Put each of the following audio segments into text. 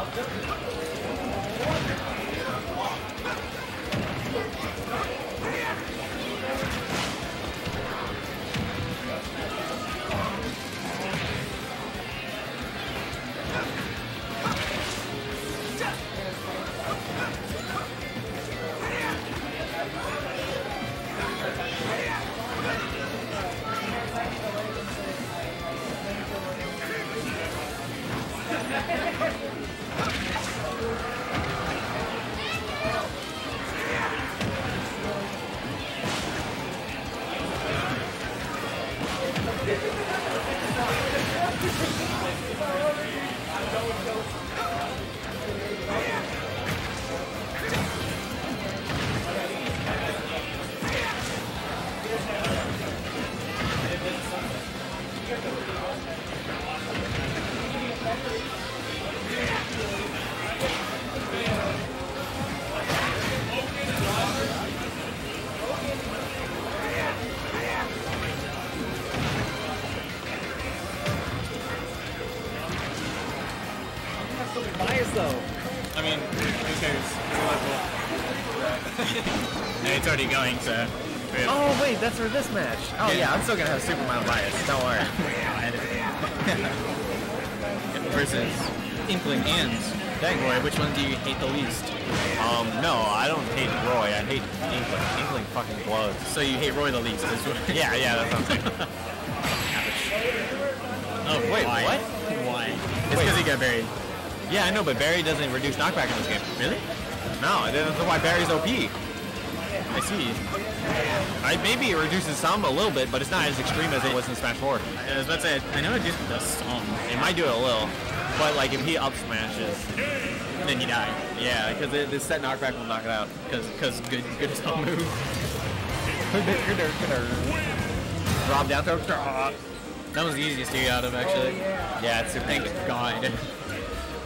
Thank you. And it's already going, so. Oh wait, that's for this match. Oh Yeah. yeah, I'm still gonna have super mild bias. Don't worry. Versus Inkling and Roy, which one do you hate the least? Um, no, I don't hate Roy. I hate Inkling. Inkling fucking blows. So you hate Roy the least, is what? Yeah, yeah, that's what I'm saying. Oh, Wait, why? what? Why? It's because he got buried. Yeah, I know, but bury doesn't reduce knockback in this game. Really? No, that's why bury's OP. I see. I, maybe it reduces some a little bit, but it's not as extreme as it was in Smash 4. I was about to say, I know it just does some. It might do it a little, but like if he up smashes, Then you die. yeah, because the set knockback will knock it out. Because cause good good not move. Drop down throw. That was the easiest to get out of, actually. Oh, yeah, it's super. Thank God.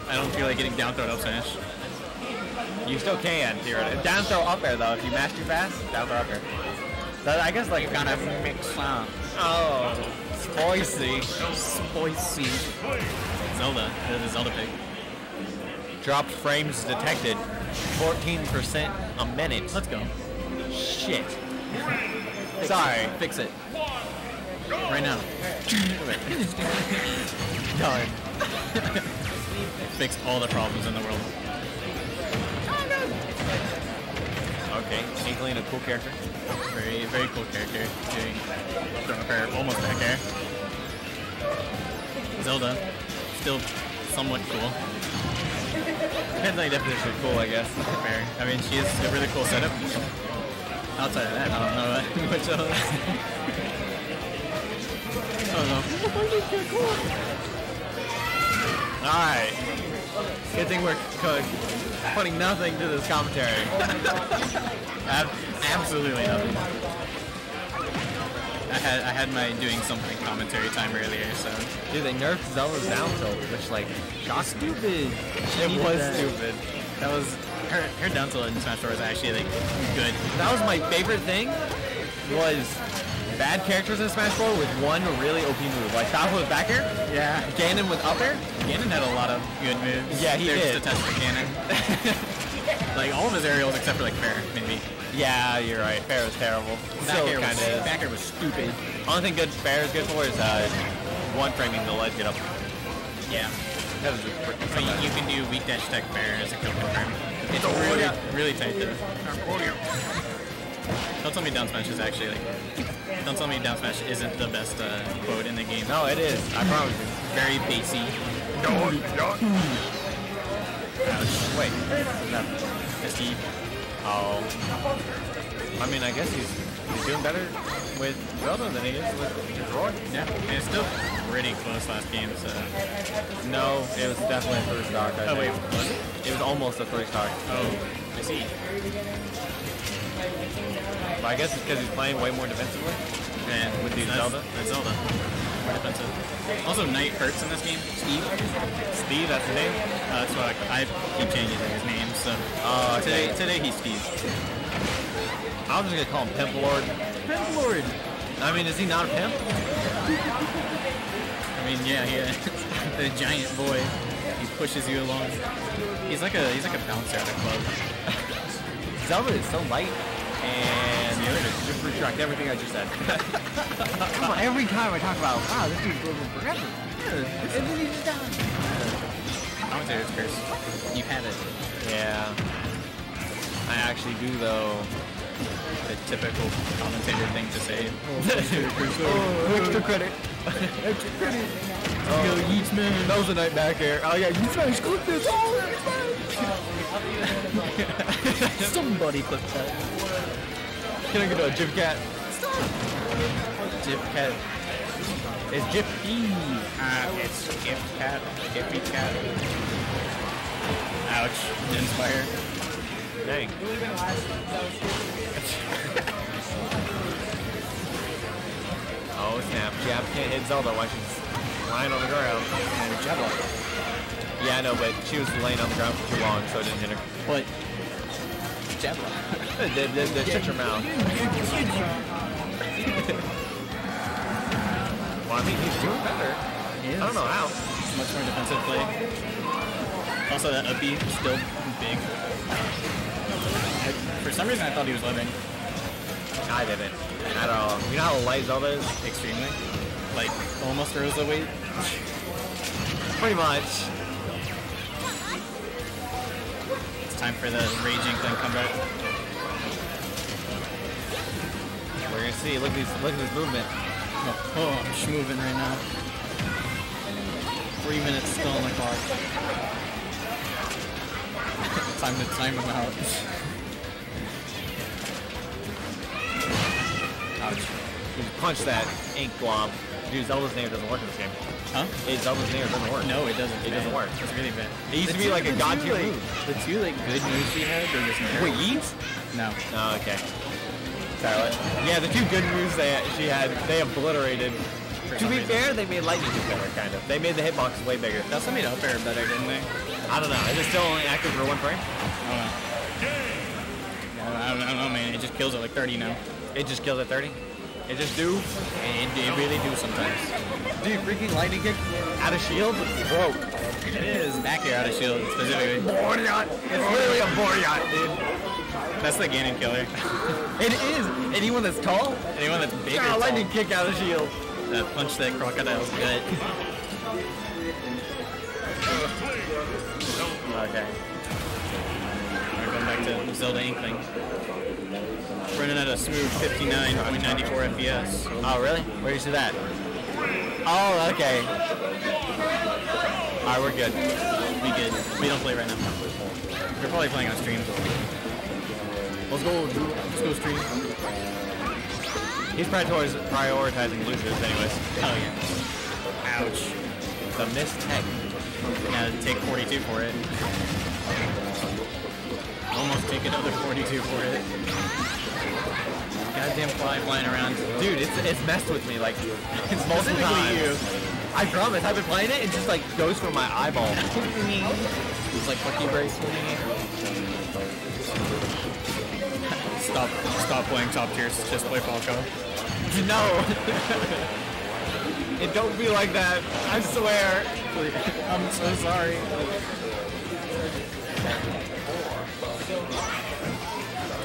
I don't feel like getting down throw up smash. You still can, theoretically. Down throw up air though. If you mash too fast, down throw up air. That, I guess like Kind of mix up. Oh, spicy. Spicy. Zelda. There's a Zelda pick. Dropped frames detected. 14% a minute. Let's go. Shit. Sorry. Fix it. Right now. Done. Fix all the problems in the world. Okay, Inkling a cool character. Very, very cool character. Doing throw up air, almost back air. Zelda. Still somewhat cool. Depends on your definition of cool, I guess. Fair. I mean, she is a really cool setup. Outside of that, I don't know much else. I don't know. Alright. Good thing we're putting nothing to this commentary. Ab- absolutely nothing. I had I had my doing something commentary time earlier, so Dude, they nerfed Zelda's down tilt, which like shocked stupid. She It was that. stupid. That was her her down tilt in Smash Bros. actually like good. That was my favorite thing. Was bad characters in Smash 4 with one really OP move. Like Falco with back air, Yeah. Ganon with up air. Ganon had a lot of good moves. Yeah, he They're did. just a test for Ganon. like all of his aerials except for like Fair, maybe. Yeah, you're right. Fair was terrible. Back Still air kind was, of. back air was stupid. Only thing good Fair is good for is uh, one framing the ledge get up. Yeah. That was just pretty So you, you can do weak dash tech Fair as a kill confirm. It's really, really tight though. Don't tell me down smash is actually like. Don't tell me down smash isn't the best uh, quote in the game. No, it is. I promise you. Very bassy. Ouch. Wait. SD. Oh. I mean, I guess he's, he's doing better with Zelda than he is with, with Roy. Yeah, and it's still pretty close last game, so. No, it was definitely a three stock. I Oh wait, think. was it? It was almost a three stock. Oh, I see. But I guess it's because he's playing way more defensively. And With the Zelda? That's Zelda. More defensive. Also, Knight hurts in this game. Steve. Steve, that's his name. Uh, that's what I, I keep changing his name. So Oh, okay. today, today he's Steve. I'm just gonna call him Pimp Lord. Pimp Lord. I mean, is he not a pimp? I mean, yeah, yeah. the giant boy. He pushes you along. He's like a he's like a bouncer at a club. Zelda is so light, and the other just retract everything I just said. Come on, every time I talk about, wow, this dude's living forever. Yeah, and then he just died. Commentator's curse. You had it. Yeah. I actually do though. The typical commentator thing to say. oh, extra credit. extra credit. Oh, Yo, Yeats man. that was a night back air. Oh yeah, you smash clip this. Oh, Somebody clip that. Can I get a Jib Cat? Jib cat. It's Jiffy. Ah, it's gift cat, giffy cat. Ouch, didn't inspire. Dang. oh snap! Jab can't hit Zelda while she's lying on the ground. And Jabba. Yeah, I know, but she was laying on the ground for too long, so it didn't hit her. But Jabba. The, the, the, shut your mouth. well, I mean, he's doing better. He I don't know how. Much more defensive play. Also, that uppy still big. For some reason, I thought he was living I didn't. At all. You know how light Zelda is? extremely. Like, almost throws the weight. Pretty much. It's time for the Raging Clan comeback. See. Look at these. Look at this movement. Oh, oh I'm schmoving right now. Three minutes still on the clock. time to time him out. Ouch. Just punch that ink glob. Dude, Zelda's name doesn't work in this game. Huh? Hey, Zelda's name doesn't work. No, it doesn't. It doesn't work. It's really bad. It used to be like a god tier like, move. The two like good moves he had were just Wait. Yeet? No. Oh, okay. Sorry. Yeah, the two good moves they she had, they obliterated. To be reason. fair, they made lightning do better, kind of. They made the hitbox way bigger. They also made up air better, didn't they? I don't know. Is it still only active for one frame? I don't know. I don't, I don't know, man. It just kills at like 30 now. It just kills at 30. It just do. It, it really do sometimes. Dude, freaking lightning kick out of shield, broke. It is back here out of shield specifically. Boryot. It's literally a Boryot, dude. That's the Ganon killer. It is. Anyone that's tall, Anyone that's big got or a lightning kick out of shield. that punch that crocodile's gut. Okay. We're going back to Zelda Inkling. Running at a smooth 59.94 FPS. Oh, really? Where do you see that? Oh, okay. All right, we're good. We good. We don't play right now. We're probably playing on stream. Let's go. Let's go stream. He's prioritizing losers, anyways. Oh yeah. Ouch. The missed tech. Yeah, take 42 for it. Almost take another 42 for it. Goddamn fly flying around. Dude, it's it's messed with me like it's multiple times. you. I promise. I've been playing it. It just like goes for my eyeball. It's like fuck you, Bryce. Stop, stop playing top tiers. Just play Falco. no. it don't be like that. I swear. I'm so sorry.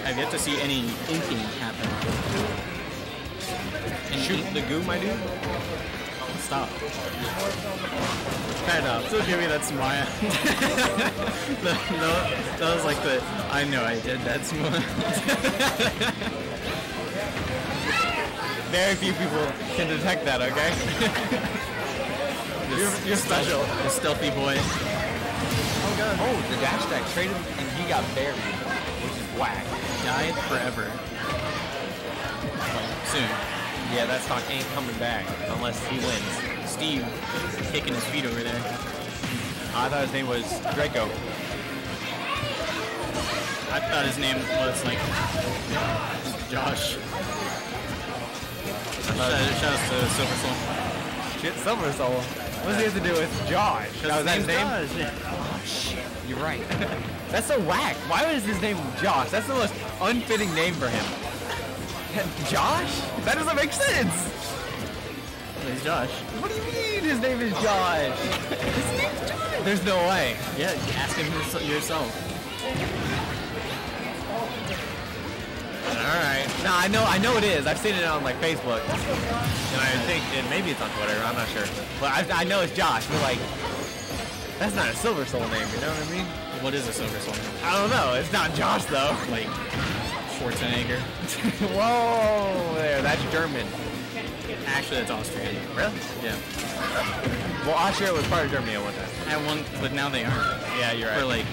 I've yet to see any inking happen. And Shoot the goo, my dude. Stop. Fair enough. Still give me that smile. no, that was like the I know I did that smile. Very few people can detect that. Okay. you're, you're special. The stealthy boy. Oh god. Oh, the dash deck traded and he got buried, which is whack. Died forever. Well, soon. Yeah, that stock ain't coming back unless he wins. Steve kicking his feet over there. I thought his name was Draco. I thought his name was like Josh. Shout, shout out to Silver Soul. Shit, Silver Soul. What does he have to do with Josh? That was that his name? Josh. Oh shit. You're right. That's so whack. Why was his name Josh? That's the most unfitting name for him. Josh? That doesn't make sense. He's Josh. What do you mean his name is Josh? his name's Josh. There's no way. Yeah, ask him yourself. Alright. No, I know I know it is. I've seen it on like Facebook. And I think and maybe it's on Twitter, I'm not sure. But I, I know it's Josh, but like that's not a Silver Soul name, you know what I mean? What is a Silver Soul? I don't know. It's not Josh though. Like Schwarzenegger. Whoa there, that's German. Actually, that's Austrian. Really? Yeah. Well Austria was part of Germany at one time. At one, but now they aren't. Yeah, you're For right. like,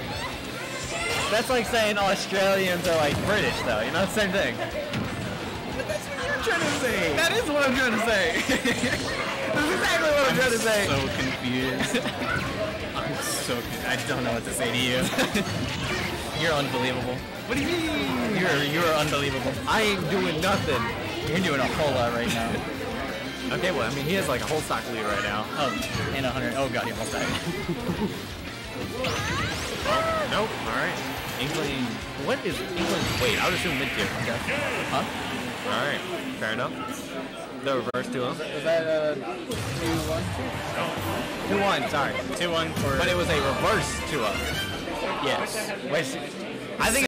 That's like saying Australians are like British though, you know, same thing. But that's what you're trying to say. That is what I'm trying to say. That's exactly what I'm trying to say. so confused. I'm so con- I don't know what to say to you. You're unbelievable. What do you mean? You're you're unbelievable. I ain't doing nothing. You're doing a whole lot right now. Okay, well, I mean, he has like a whole stock lead right now. Oh, and a hundred. Oh god, he almost died. Nope. All right. Inkling. What is Inkling's weight? I would assume mid tier. Huh? All right. Fair enough. The reverse to him. Was that uh two one? Two one. Sorry. Two one for. But it was a reverse to him. Yes. Which I think